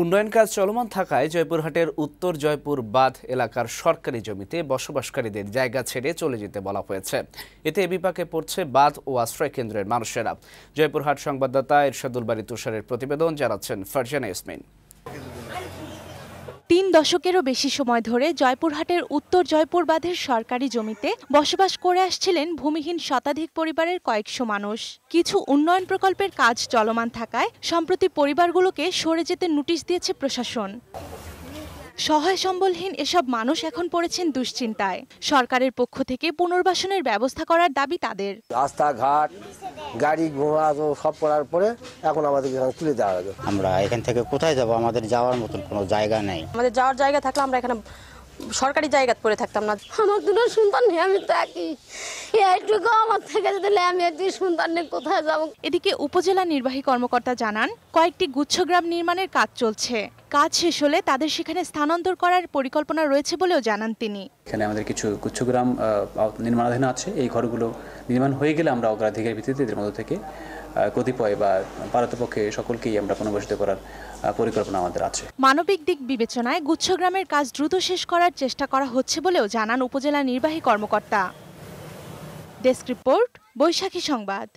উন্নয়ন কাজ চলমান থাকায় জয়পুরহাটের উত্তর জয়পুর বাঁধ এলাকার সরকারি জমিতে বসবাসকারীদের জায়গা ছেড়ে চলে যেতে বলা হয়েছে। এতে বিপাকে পড়ছে বাঁধ ও আশ্রয় কেন্দ্রের মানুষেরা। জয়পুরহাট সংবাদদাতা এরশাদুল বাড়ি তুষারের প্রতিবেদন জানাচ্ছেন ফারজানা ইসমিন তিন দশকেরও বেশি সময় ধরে জয়পুরহাটের উত্তর জয়পুর বাঁধের সরকারি জমিতে বসবাস করে আসছিলেন ভূমিহীন শতাধিক পরিবারের কয়েকশো মানুষ। কিছু উন্নয়ন প্রকল্পের কাজ চলমান থাকায় সম্প্রতি পরিবারগুলোকে সরে যেতে নোটিশ দিয়েছে প্রশাসন। সহায় সম্বলহীন এসব মানুষ এখন পড়েছেন দুশ্চিন্তায়। সরকারের পক্ষ থেকে পুনর্বাসনের ব্যবস্থা করার দাবি তাদের। রাস্তাঘাট গাড়ি ঘোড়া তো সব করার পরে এখন আমাদের এখানে তুলে দেওয়া হবে আমরা এখান থেকে কোথায় যাব? আমাদের যাওয়ার মতন কোনো জায়গা নেই। আমাদের যাওয়ার জায়গা থাকলে আমরা এখানে সরকারি জায়গা পড়ে থাকতাম না। আমার দুটো সন্তান আমি থাকি। এইটুকু আমার থেকে যদি আমি একটি সন্তান নিয়ে কোথায় যাব? এদিকে উপজেলা নির্বাহী কর্মকর্তা জানান কয়েকটি গুচ্ছগ্রাম নির্মাণের কাজ চলছে। কাজ শেষ হলে তাদের সেখানে স্থানান্তর করার পরিকল্পনা রয়েছে বলেও জানান তিনি। এখানে আমাদের কিছু গুচ্ছগ্রাম নির্মাণাধীন আছে। এই ঘরগুলো নির্মাণ হয়ে গেলে আমরা অগ্রাধিকার ভিত্তিতে এদের মধ্যে থেকে কতিপয় বা পারতপক্ষে সকলকেই আমরা পুনর্বাসিত করার পরিকল্পনা আমাদের আছে। মানবিক দিক বিবেচনায় গুচ্ছগ্রামের কাজ দ্রুত শেষ করার চেষ্টা করা হচ্ছে বলেও জানান উপজেলা নির্বাহী কর্মকর্তা। ডেস্ক রিপোর্ট বৈশাখী সংবাদ।